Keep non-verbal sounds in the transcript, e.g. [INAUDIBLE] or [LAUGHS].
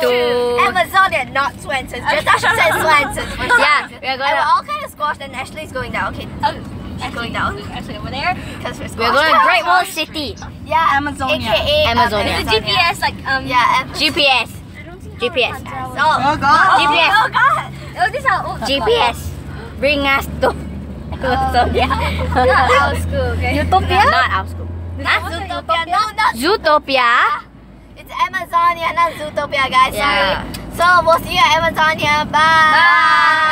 to Amazonia, not Swensen's. [LAUGHS] Just as she said Swensen's. [LAUGHS] Yeah, we're going And we're all kind of squashed and Ashley's going down. Okay, she's going down. Actually, over there. Because we're squashed. we're going to Great World City. Yeah, Amazonia. AKA Amazonia. The GPS, like, um, Yeah, and GPS. GPS. Oh, Oh, God. GPS. Oh, God. Oh, this is how old. GPS. Bring us to [LAUGHS] Amazonia. Not our school, okay? Utopia? Not our school. Not Zootopia. No, not Zootopia. It's Amazonia, not Zootopia, guys. Yeah. Sorry. So we'll see you at Amazonia. Bye. Bye.